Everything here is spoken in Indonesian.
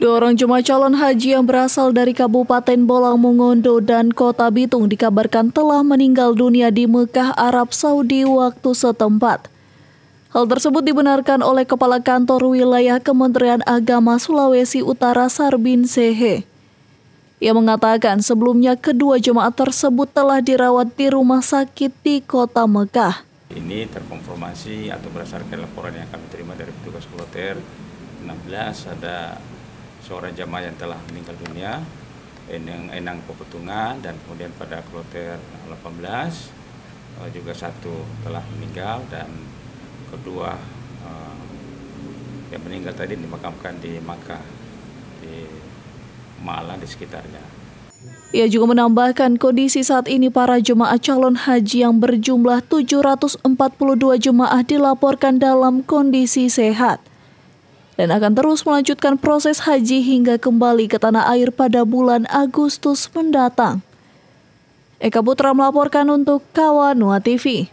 Dua orang jemaah calon haji yang berasal dari Kabupaten Bolang Mongondo dan Kota Bitung dikabarkan telah meninggal dunia di Mekah, Arab Saudi waktu setempat. Hal tersebut dibenarkan oleh Kepala Kantor Wilayah Kementerian Agama Sulawesi Utara Sarbin Sehe. Ia mengatakan sebelumnya kedua jemaah tersebut telah dirawat di rumah sakit di kota Mekah. Ini terkonfirmasi atau berdasarkan laporan yang kami terima dari petugas kloter 16 ada seorang jamaah yang telah meninggal dunia Enang, Enang Pepetungan dan kemudian pada kloter 18 eh, juga satu telah meninggal dan kedua eh, yang meninggal tadi dimakamkan di Makkah di Malang di sekitarnya. Ia juga menambahkan kondisi saat ini para jemaah calon haji yang berjumlah 742 jemaah dilaporkan dalam kondisi sehat dan akan terus melanjutkan proses haji hingga kembali ke tanah air pada bulan Agustus mendatang. Eka Putra melaporkan untuk Kawanua TV.